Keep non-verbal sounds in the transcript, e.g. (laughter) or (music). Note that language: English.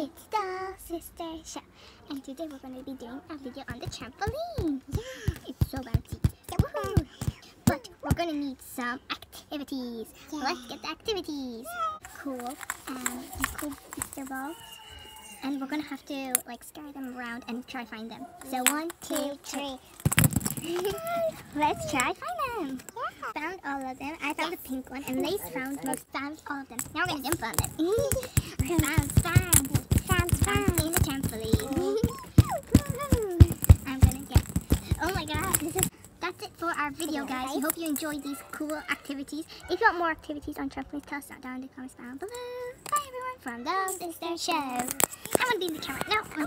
Sister Show. And today we're going to be doing a video on the trampoline. Yeah, it's so bouncy. Woohoo! But we're going to need some activities. Let's get the activities. Cool. Um, and cool Easter balls. And we're going to have to like scurry them around and try find them. So one, two, three. (laughs) Let's try find them. Yeah. Found all of them. I found the pink one, and Lace found most found all of them. Now we're gonna jump on them. (laughs) is. That's it for our video, guys. We hope you enjoyed these cool activities. If you want more activities on trampolines, tell us that down in the comments down below. Bye everyone from the Sister Show. I'm gonna be in the camera. No.